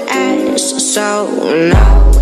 ass, so no